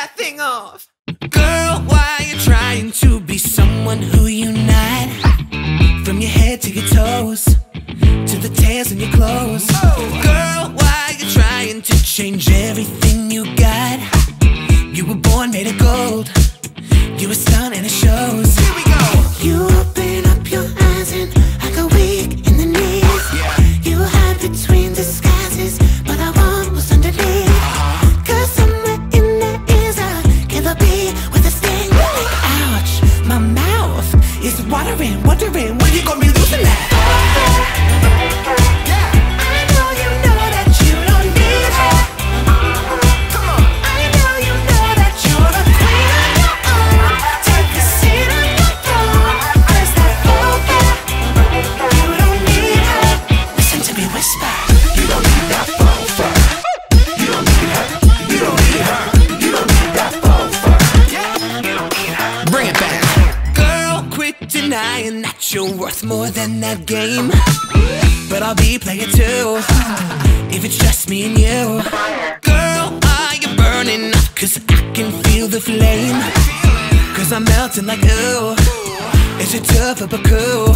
that thing off. Girl, why you trying to be someone who you not? From your head to your toes, to the tails in your clothes. Girl, why you trying to change everything you got? You were born made of gold. You stunt and it shows. Is watering, wondering when you gonna be losing that. Denying that you're worth more than that game. But I'll be playing too. If it's just me and you. Girl, are you burning? Cause I can feel the flame. Cause I'm melting like ooh. Is it tough a cool?